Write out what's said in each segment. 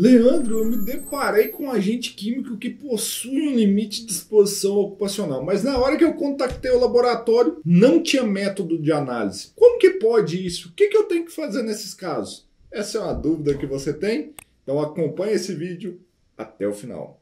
Leandro, eu me deparei com um agente químico que possui um limite de exposição ocupacional, mas na hora que eu contactei o laboratório, não tinha método de análise. Como que pode isso? O que, que eu tenho que fazer nesses casos? Essa é uma dúvida que você tem? Então acompanhe esse vídeo até o final.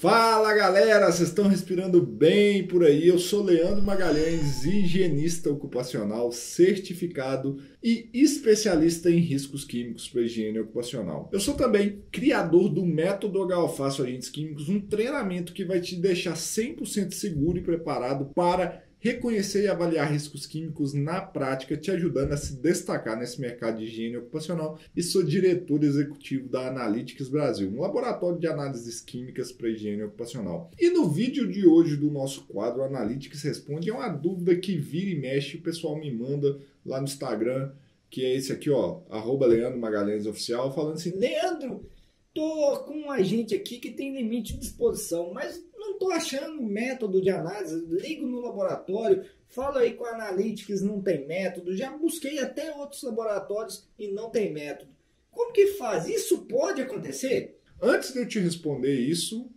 Fala galera, vocês estão respirando bem por aí? Eu sou Leandro Magalhães, higienista ocupacional certificado e especialista em riscos químicos para higiene ocupacional. Eu sou também criador do método HO Agentes Químicos, um treinamento que vai te deixar 100% seguro e preparado para reconhecer e avaliar riscos químicos na prática, te ajudando a se destacar nesse mercado de higiene ocupacional e sou diretor executivo da Analytics Brasil, um laboratório de análises químicas para higiene ocupacional. E no vídeo de hoje do nosso quadro Analytics Responde é uma dúvida que vira e mexe, o pessoal me manda lá no Instagram, que é esse aqui, ó, arroba Leandro Magalhães Oficial, falando assim, Leandro, tô com um agente aqui que tem limite de exposição, mas estou achando método de análise. Ligo no laboratório, falo aí com a Analytics, não tem método. Já busquei até outros laboratórios e não tem método. Como que faz? Isso pode acontecer? Antes de eu te responder isso,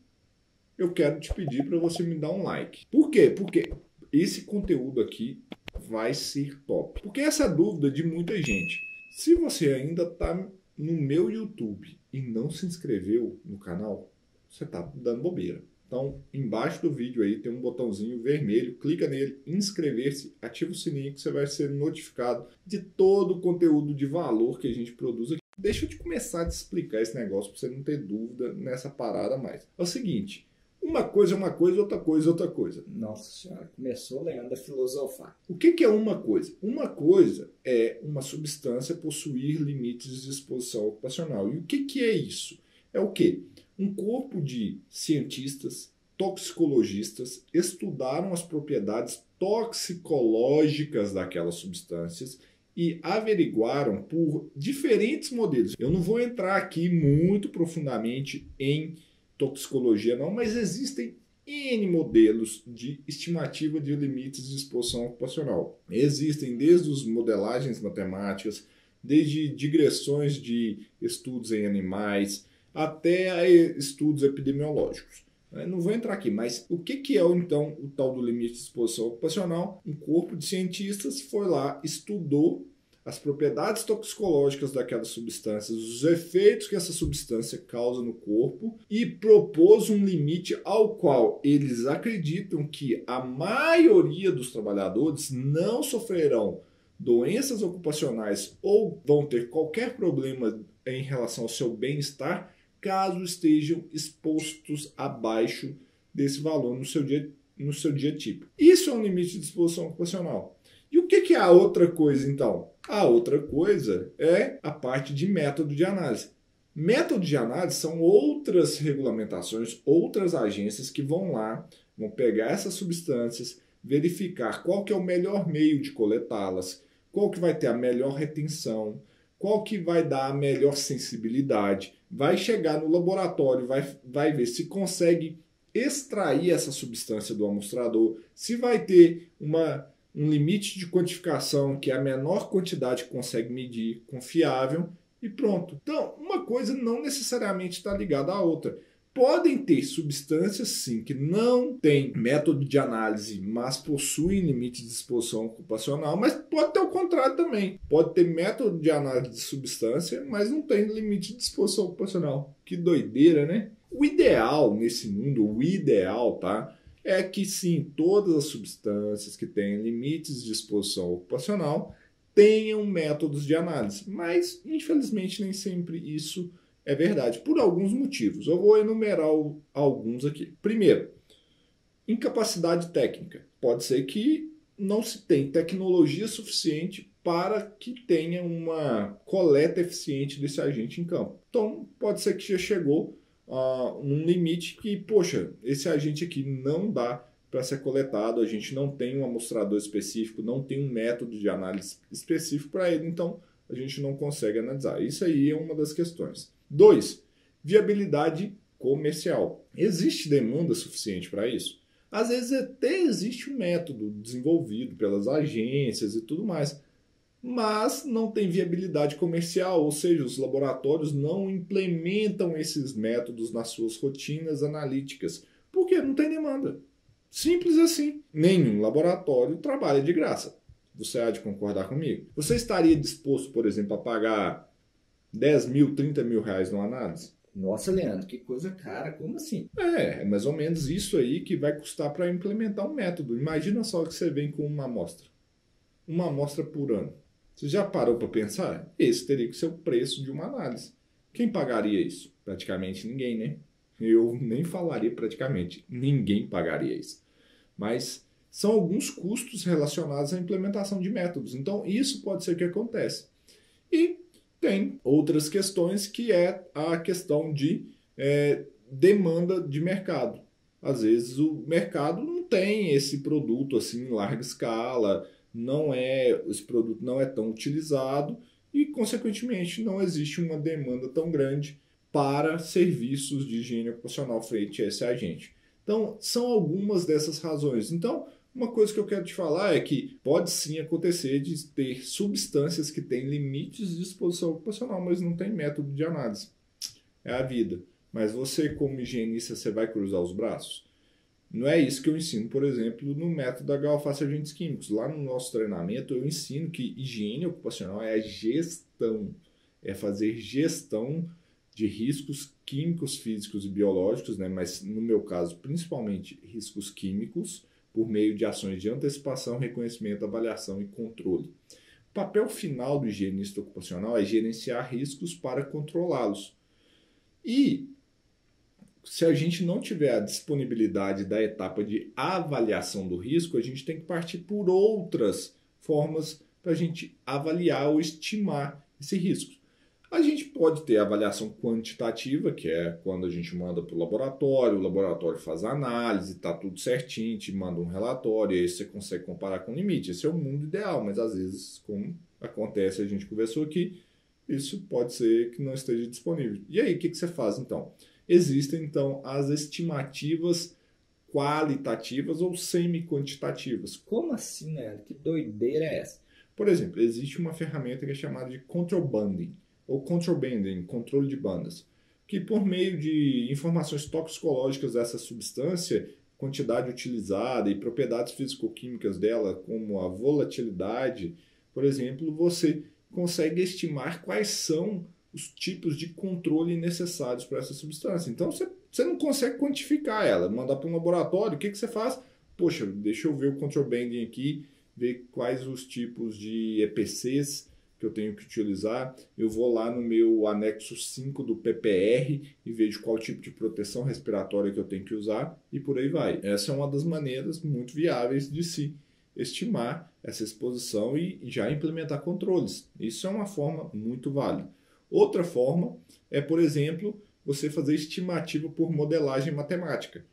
eu quero te pedir para você me dar um like. Por quê? Porque esse conteúdo aqui vai ser top. Porque essa é dúvida de muita gente. Se você ainda está no meu YouTube e não se inscreveu no canal, você está dando bobeira. Então, embaixo do vídeo aí tem um botãozinho vermelho, clica nele, inscrever-se, ativa o sininho que você vai ser notificado de todo o conteúdo de valor que a gente produz aqui. Deixa eu te começar a te explicar esse negócio para você não ter dúvida nessa parada mais. É o seguinte, uma coisa é uma coisa, outra coisa é outra coisa. Nossa senhora, começou Leandro a filosofar. O que, que é uma coisa? Uma coisa é uma substância possuir limites de exposição ocupacional. E o que, que é isso? É o quê? Um corpo de cientistas, toxicologistas, estudaram as propriedades toxicológicas daquelas substâncias e averiguaram por diferentes modelos. Eu não vou entrar aqui muito profundamente em toxicologia, não, mas existem N modelos de estimativa de limites de exposição ocupacional. Existem desde as modelagens matemáticas, desde digressões de estudos em animais, até estudos epidemiológicos. Não vou entrar aqui, mas o que, que é então o tal do limite de exposição ocupacional? Um corpo de cientistas foi lá, estudou as propriedades toxicológicas daquelas substâncias, os efeitos que essa substância causa no corpo e propôs um limite ao qual eles acreditam que a maioria dos trabalhadores não sofrerão doenças ocupacionais ou vão ter qualquer problema em relação ao seu bem-estar caso estejam expostos abaixo desse valor no seu dia, no seu dia tipo. Isso é um limite de exposição ocupacional. E o que, que é a outra coisa, então? A outra coisa é a parte de método de análise. Método de análise são outras regulamentações, outras agências que vão lá, vão pegar essas substâncias, verificar qual que é o melhor meio de coletá-las, qual que vai ter a melhor retenção, qual que vai dar a melhor sensibilidade, vai chegar no laboratório, vai, vai ver se consegue extrair essa substância do amostrador, se vai ter uma, um limite de quantificação que é a menor quantidade que consegue medir, confiável, e pronto. Então, uma coisa não necessariamente está ligada à outra. Podem ter substâncias, sim, que não têm método de análise, mas possuem limite de exposição ocupacional, mas pode ter o contrário também. Pode ter método de análise de substância, mas não tem limite de exposição ocupacional. Que doideira, né? O ideal nesse mundo, o ideal, tá? É que sim, todas as substâncias que têm limites de exposição ocupacional tenham métodos de análise, mas infelizmente nem sempre isso é verdade, por alguns motivos. Eu vou enumerar alguns aqui. Primeiro, incapacidade técnica. Pode ser que não se tem tecnologia suficiente para que tenha uma coleta eficiente desse agente em campo. Então, pode ser que já chegou a uh, um limite que, poxa, esse agente aqui não dá para ser coletado, a gente não tem um amostrador específico, não tem um método de análise específico para ele, então a gente não consegue analisar. Isso aí é uma das questões. Dois, viabilidade comercial. Existe demanda suficiente para isso? Às vezes até existe um método desenvolvido pelas agências e tudo mais, mas não tem viabilidade comercial, ou seja, os laboratórios não implementam esses métodos nas suas rotinas analíticas, porque não tem demanda. Simples assim. Nenhum laboratório trabalha de graça. Você há de concordar comigo? Você estaria disposto, por exemplo, a pagar 10 mil, 30 mil reais numa análise? Nossa, Leandro, que coisa cara, como assim? É, é mais ou menos isso aí que vai custar para implementar um método. Imagina só que você vem com uma amostra. Uma amostra por ano. Você já parou para pensar? Esse teria que ser o preço de uma análise. Quem pagaria isso? Praticamente ninguém, né? Eu nem falaria praticamente. Ninguém pagaria isso. Mas são alguns custos relacionados à implementação de métodos. Então, isso pode ser o que acontece. E tem outras questões que é a questão de é, demanda de mercado. Às vezes o mercado não tem esse produto assim em larga escala, não é esse produto não é tão utilizado e consequentemente não existe uma demanda tão grande para serviços de higiene ocupacional frente a esse agente. Então, são algumas dessas razões. Então, uma coisa que eu quero te falar é que pode sim acontecer de ter substâncias que têm limites de exposição ocupacional, mas não tem método de análise. É a vida. Mas você, como higienista, você vai cruzar os braços? Não é isso que eu ensino, por exemplo, no método da Galface Agentes Químicos. Lá no nosso treinamento eu ensino que higiene ocupacional é a gestão, é fazer gestão de riscos químicos, físicos e biológicos, né? mas no meu caso, principalmente riscos químicos, por meio de ações de antecipação, reconhecimento, avaliação e controle. O papel final do higienista ocupacional é gerenciar riscos para controlá-los. E se a gente não tiver a disponibilidade da etapa de avaliação do risco, a gente tem que partir por outras formas para a gente avaliar ou estimar esse risco. A gente pode ter avaliação quantitativa, que é quando a gente manda para o laboratório, o laboratório faz a análise, está tudo certinho, te manda um relatório, e aí você consegue comparar com o limite. Esse é o mundo ideal, mas às vezes, como acontece, a gente conversou aqui, isso pode ser que não esteja disponível. E aí, o que, que você faz então? Existem então as estimativas qualitativas ou semi-quantitativas. Como assim, né? Que doideira é essa? Por exemplo, existe uma ferramenta que é chamada de control banding ou control banding, controle de bandas, que por meio de informações toxicológicas dessa substância, quantidade utilizada e propriedades físico-químicas dela, como a volatilidade, por exemplo, você consegue estimar quais são os tipos de controle necessários para essa substância. Então você, você não consegue quantificar ela, mandar para um laboratório, o que, que você faz? Poxa, deixa eu ver o control banding aqui, ver quais os tipos de EPCs que eu tenho que utilizar. Eu vou lá no meu anexo 5 do PPR e vejo qual tipo de proteção respiratória que eu tenho que usar e por aí vai. Essa é uma das maneiras muito viáveis de se estimar essa exposição e já implementar controles. Isso é uma forma muito válida. Outra forma é, por exemplo, você fazer estimativa por modelagem matemática.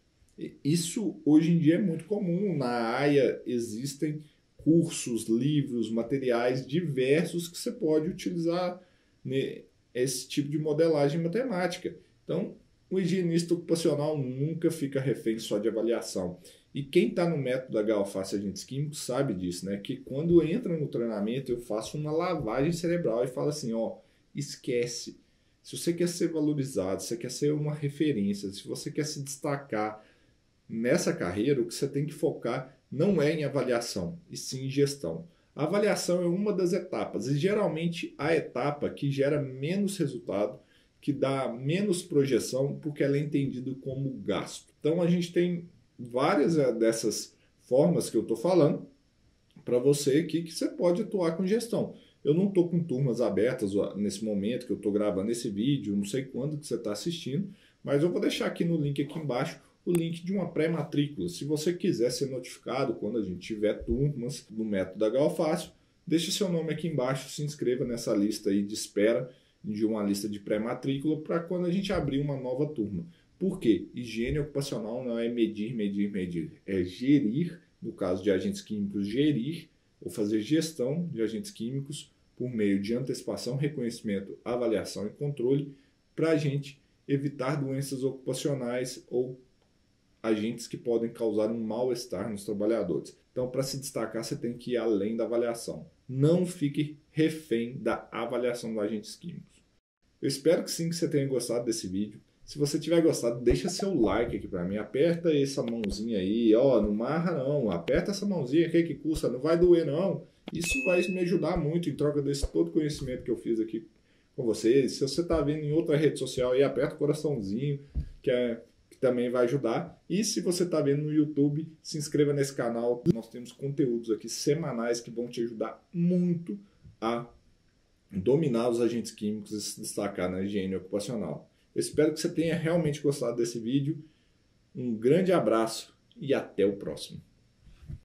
Isso hoje em dia é muito comum. Na AIA existem cursos, livros, materiais diversos que você pode utilizar nesse tipo de modelagem matemática. Então, o higienista ocupacional nunca fica refém só de avaliação. E quem está no método da Galface Agentes Químicos sabe disso, né? Que quando entra no treinamento eu faço uma lavagem cerebral e falo assim, ó, esquece. Se você quer ser valorizado, se você quer ser uma referência, se você quer se destacar nessa carreira, o que você tem que focar não é em avaliação, e sim em gestão. A avaliação é uma das etapas, e geralmente a etapa que gera menos resultado, que dá menos projeção, porque ela é entendida como gasto. Então a gente tem várias eh, dessas formas que eu estou falando para você aqui que você pode atuar com gestão. Eu não estou com turmas abertas nesse momento que eu estou gravando esse vídeo, não sei quando que você está assistindo, mas eu vou deixar aqui no link aqui embaixo o link de uma pré-matrícula. Se você quiser ser notificado quando a gente tiver turmas do método Galfácio, deixe seu nome aqui embaixo, se inscreva nessa lista aí de espera de uma lista de pré-matrícula para quando a gente abrir uma nova turma. Por quê? Higiene ocupacional não é medir, medir, medir, é gerir, no caso de agentes químicos, gerir ou fazer gestão de agentes químicos por meio de antecipação, reconhecimento, avaliação e controle para a gente evitar doenças ocupacionais ou agentes que podem causar um mal-estar nos trabalhadores. Então, para se destacar, você tem que ir além da avaliação. Não fique refém da avaliação dos agentes químicos. Eu espero que sim que você tenha gostado desse vídeo. Se você tiver gostado, deixa seu like aqui para mim. Aperta essa mãozinha aí, ó, não marra não. Aperta essa mãozinha aqui que custa, não vai doer não. Isso vai me ajudar muito em troca desse todo conhecimento que eu fiz aqui com vocês. Se você está vendo em outra rede social aí, aperta o coraçãozinho, que, é, também vai ajudar. E se você está vendo no YouTube, se inscreva nesse canal. Nós temos conteúdos aqui semanais que vão te ajudar muito a dominar os agentes químicos e se destacar na higiene ocupacional. Eu espero que você tenha realmente gostado desse vídeo. Um grande abraço e até o próximo.